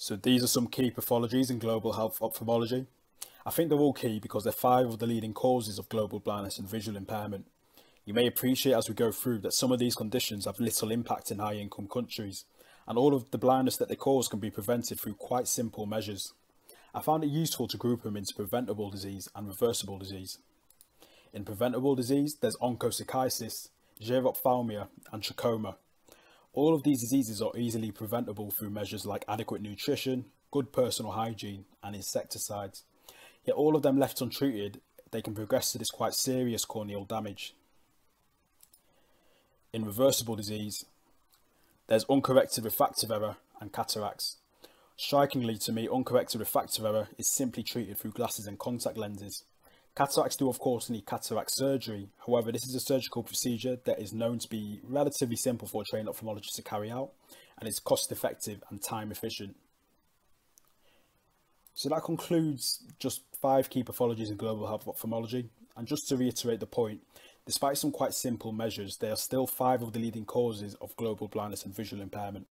So these are some key pathologies in global health ophthalmology. I think they're all key because they're five of the leading causes of global blindness and visual impairment. You may appreciate as we go through that some of these conditions have little impact in high income countries and all of the blindness that they cause can be prevented through quite simple measures. I found it useful to group them into preventable disease and reversible disease. In preventable disease, there's onchocerciasis, xerophthalmia and trachoma. All of these diseases are easily preventable through measures like adequate nutrition, good personal hygiene and insecticides. Yet all of them left untreated, they can progress to this quite serious corneal damage. In reversible disease, there's uncorrected refractive error and cataracts. Strikingly to me, uncorrected refractive error is simply treated through glasses and contact lenses. Cataracts do of course need cataract surgery, however this is a surgical procedure that is known to be relatively simple for a trained ophthalmologist to carry out and is cost effective and time efficient. So that concludes just five key pathologies in global health ophthalmology and just to reiterate the point, despite some quite simple measures, they are still five of the leading causes of global blindness and visual impairment.